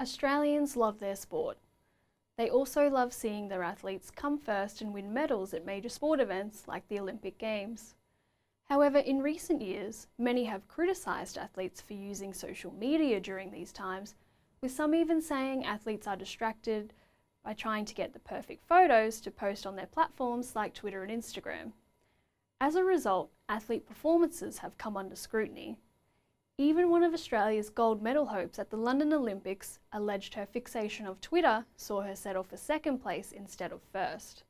Australians love their sport. They also love seeing their athletes come first and win medals at major sport events like the Olympic Games. However, in recent years, many have criticised athletes for using social media during these times, with some even saying athletes are distracted by trying to get the perfect photos to post on their platforms like Twitter and Instagram. As a result, athlete performances have come under scrutiny, even one of Australia's gold medal hopes at the London Olympics alleged her fixation of Twitter saw her settle for second place instead of first.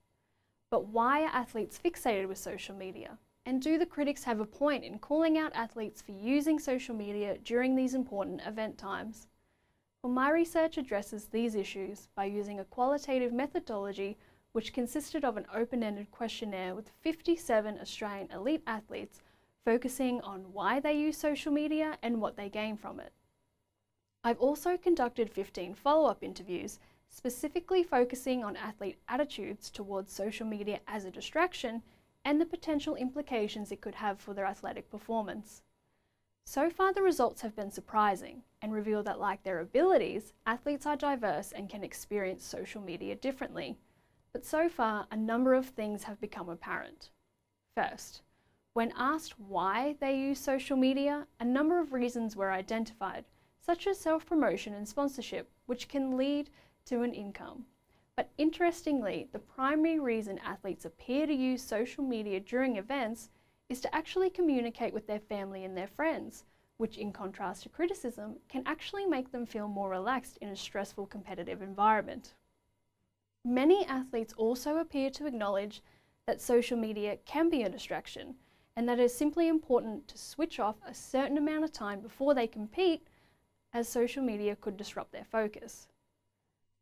But why are athletes fixated with social media? And do the critics have a point in calling out athletes for using social media during these important event times? Well, my research addresses these issues by using a qualitative methodology which consisted of an open-ended questionnaire with 57 Australian elite athletes focusing on why they use social media and what they gain from it. I've also conducted 15 follow-up interviews specifically focusing on athlete attitudes towards social media as a distraction and the potential implications it could have for their athletic performance. So far the results have been surprising and reveal that like their abilities, athletes are diverse and can experience social media differently. But so far, a number of things have become apparent. First, when asked why they use social media, a number of reasons were identified, such as self-promotion and sponsorship, which can lead to an income. But interestingly, the primary reason athletes appear to use social media during events is to actually communicate with their family and their friends, which in contrast to criticism, can actually make them feel more relaxed in a stressful competitive environment. Many athletes also appear to acknowledge that social media can be a distraction, and that it is simply important to switch off a certain amount of time before they compete as social media could disrupt their focus.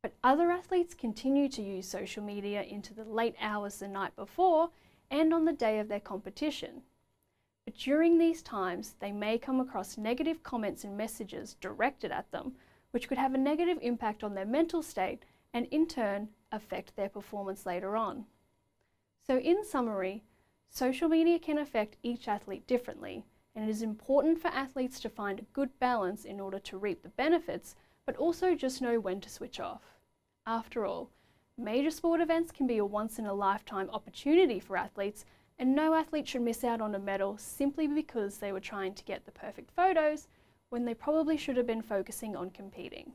But other athletes continue to use social media into the late hours the night before and on the day of their competition. But during these times, they may come across negative comments and messages directed at them, which could have a negative impact on their mental state and in turn affect their performance later on. So in summary, Social media can affect each athlete differently, and it is important for athletes to find a good balance in order to reap the benefits, but also just know when to switch off. After all, major sport events can be a once in a lifetime opportunity for athletes, and no athlete should miss out on a medal simply because they were trying to get the perfect photos when they probably should have been focusing on competing.